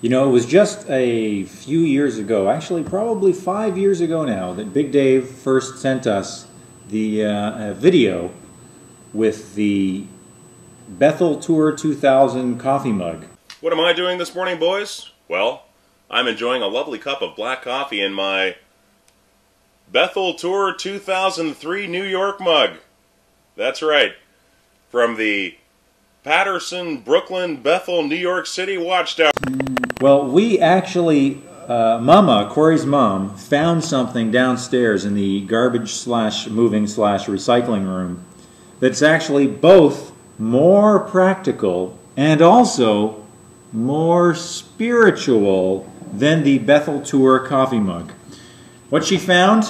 You know, it was just a few years ago, actually, probably five years ago now, that Big Dave first sent us the uh, video with the Bethel Tour 2000 coffee mug. What am I doing this morning, boys? Well, I'm enjoying a lovely cup of black coffee in my Bethel Tour 2003 New York mug. That's right. From the Patterson, Brooklyn, Bethel, New York City Watchtower. Well, we actually, uh, Mama, Corey's mom, found something downstairs in the garbage slash moving slash recycling room that's actually both more practical and also more spiritual than the Bethel Tour coffee mug. What she found,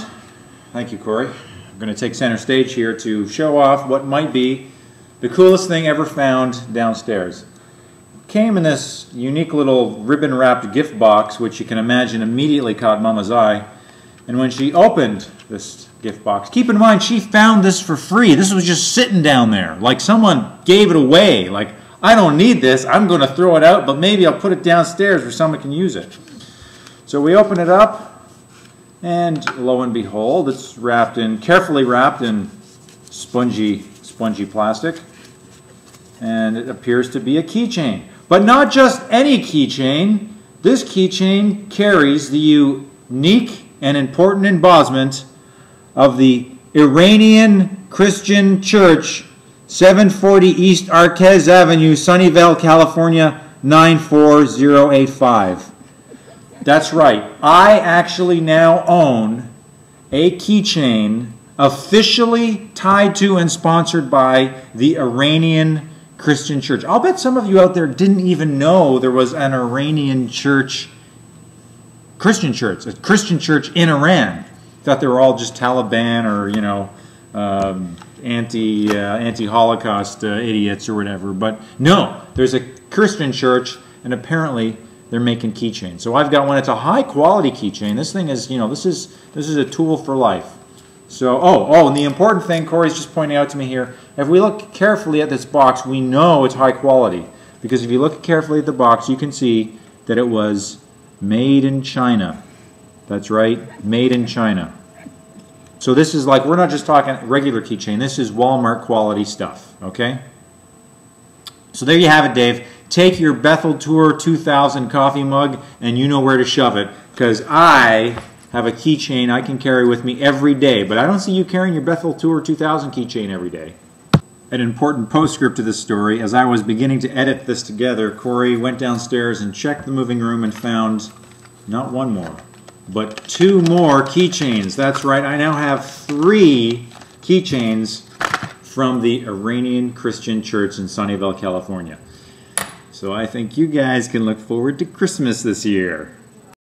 thank you, Corey. I'm going to take center stage here to show off what might be the coolest thing ever found downstairs came in this unique little ribbon wrapped gift box, which you can imagine immediately caught Mama's eye. And when she opened this gift box, keep in mind she found this for free. This was just sitting down there, like someone gave it away. Like, I don't need this, I'm going to throw it out, but maybe I'll put it downstairs where someone can use it. So we open it up, and lo and behold, it's wrapped in, carefully wrapped in spongy, spongy plastic. And it appears to be a keychain. But not just any keychain. This keychain carries the unique and important embossment of the Iranian Christian Church, 740 East Arques Avenue, Sunnyvale, California, 94085. That's right. I actually now own a keychain officially tied to and sponsored by the Iranian Christian church. I'll bet some of you out there didn't even know there was an Iranian church, Christian church, a Christian church in Iran. Thought they were all just Taliban or you know um, anti uh, anti Holocaust uh, idiots or whatever. But no, there's a Christian church, and apparently they're making keychains. So I've got one. It's a high quality keychain. This thing is you know this is this is a tool for life. So, oh, oh, and the important thing Corey's just pointing out to me here, if we look carefully at this box, we know it's high quality. Because if you look carefully at the box, you can see that it was made in China. That's right, made in China. So this is like, we're not just talking regular keychain, this is Walmart quality stuff, okay? So there you have it, Dave. Take your Bethel Tour 2000 coffee mug and you know where to shove it. Because I have a keychain I can carry with me every day, but I don't see you carrying your Bethel Tour 2000 keychain every day. An important postscript to this story, as I was beginning to edit this together, Corey went downstairs and checked the moving room and found not one more, but two more keychains. That's right, I now have three keychains from the Iranian Christian Church in Sunnyvale, California. So I think you guys can look forward to Christmas this year.